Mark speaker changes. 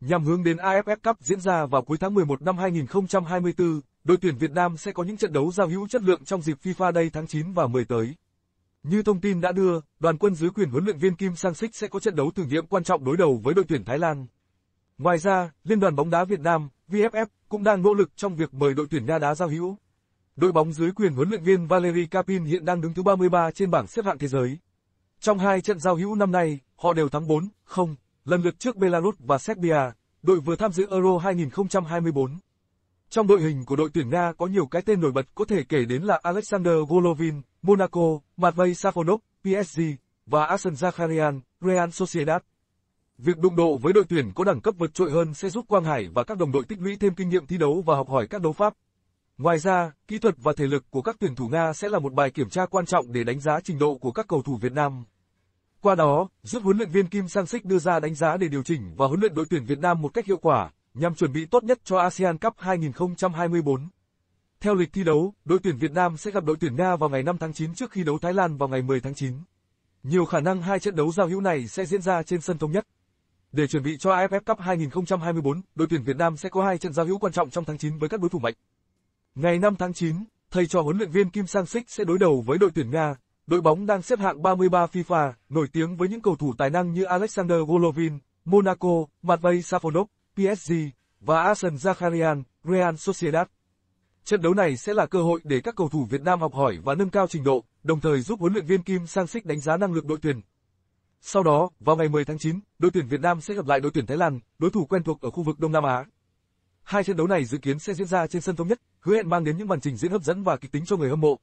Speaker 1: Nhằm hướng đến AFF Cup diễn ra vào cuối tháng 11 năm 2024, đội tuyển Việt Nam sẽ có những trận đấu giao hữu chất lượng trong dịp FIFA Day tháng 9 và 10 tới. Như thông tin đã đưa, đoàn quân dưới quyền huấn luyện viên Kim Sang-sik sẽ có trận đấu thử nghiệm quan trọng đối đầu với đội tuyển Thái Lan. Ngoài ra, Liên đoàn bóng đá Việt Nam, VFF, cũng đang nỗ lực trong việc mời đội tuyển Nga đá giao hữu. Đội bóng dưới quyền huấn luyện viên Valery Kapin hiện đang đứng thứ 33 trên bảng xếp hạng thế giới. Trong hai trận giao hữu năm nay, họ đều thắng 4-0, lần lượt trước Belarus và Serbia, đội vừa tham dự Euro 2024. Trong đội hình của đội tuyển Nga có nhiều cái tên nổi bật có thể kể đến là Alexander Golovin, Monaco, Matvey Safonov, PSG, và Arsene Zakarian, Real Sociedad. Việc đụng độ với đội tuyển có đẳng cấp vượt trội hơn sẽ giúp Quang Hải và các đồng đội tích lũy thêm kinh nghiệm thi đấu và học hỏi các đấu pháp. Ngoài ra, kỹ thuật và thể lực của các tuyển thủ Nga sẽ là một bài kiểm tra quan trọng để đánh giá trình độ của các cầu thủ Việt Nam. Qua đó, giúp huấn luyện viên Kim Sang-sik đưa ra đánh giá để điều chỉnh và huấn luyện đội tuyển Việt Nam một cách hiệu quả, nhằm chuẩn bị tốt nhất cho ASEAN Cup 2024. Theo lịch thi đấu, đội tuyển Việt Nam sẽ gặp đội tuyển Nga vào ngày 5 tháng 9 trước khi đấu Thái Lan vào ngày 10 tháng 9. Nhiều khả năng hai trận đấu giao hữu này sẽ diễn ra trên sân thống nhất. Để chuẩn bị cho AFF Cup 2024, đội tuyển Việt Nam sẽ có hai trận giao hữu quan trọng trong tháng 9 với các đối thủ mạnh. Ngày 5 tháng 9, thầy trò huấn luyện viên Kim Sang-sik sẽ đối đầu với đội tuyển Nga, đội bóng đang xếp hạng 33 FIFA, nổi tiếng với những cầu thủ tài năng như Alexander Golovin, Monaco, Matvey Safonov, PSG và Arsene Zakarian, Real Sociedad. Trận đấu này sẽ là cơ hội để các cầu thủ Việt Nam học hỏi và nâng cao trình độ, đồng thời giúp huấn luyện viên Kim Sang-sik đánh giá năng lực đội tuyển. Sau đó, vào ngày 10 tháng 9, đội tuyển Việt Nam sẽ gặp lại đội tuyển Thái Lan, đối thủ quen thuộc ở khu vực Đông Nam Á. Hai trận đấu này dự kiến sẽ diễn ra trên sân thống nhất, hứa hẹn mang đến những màn trình diễn hấp dẫn và kịch tính cho người hâm mộ.